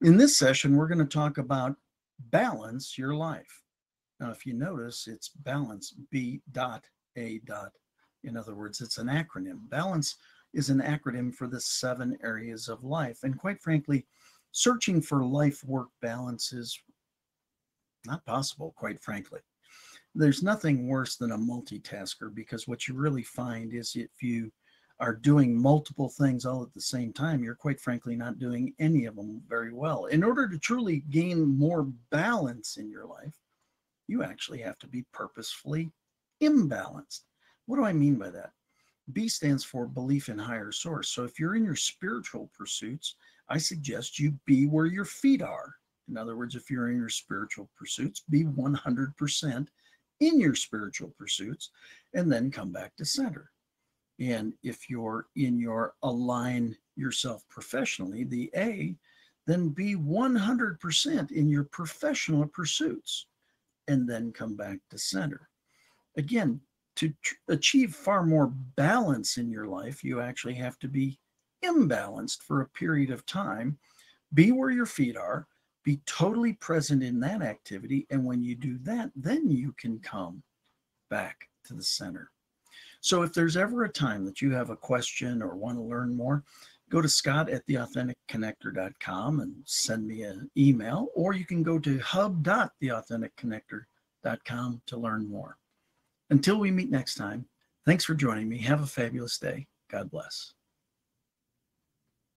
In this session, we're going to talk about balance your life. Now, if you notice, it's balance B dot A dot. In other words, it's an acronym. Balance is an acronym for the seven areas of life. And quite frankly, searching for life work balance is not possible, quite frankly. There's nothing worse than a multitasker because what you really find is if you are doing multiple things all at the same time, you're quite frankly not doing any of them very well. In order to truly gain more balance in your life, you actually have to be purposefully imbalanced. What do I mean by that? B stands for belief in higher source. So if you're in your spiritual pursuits, I suggest you be where your feet are. In other words, if you're in your spiritual pursuits, be 100% in your spiritual pursuits and then come back to center. And if you're in your align yourself professionally, the A, then be 100% in your professional pursuits and then come back to center. Again, to tr- achieve far more balance in your life, you actually have to be imbalanced for a period of time. Be where your feet are, be totally present in that activity. And when you do that, then you can come back to the center. So if there's ever a time that you have a question or want to learn more, go to scott at theauthenticconnector.com and send me an email, or you can go to hub.theauthenticconnector.com to learn more. Until we meet next time, thanks for joining me. Have a fabulous day. God bless.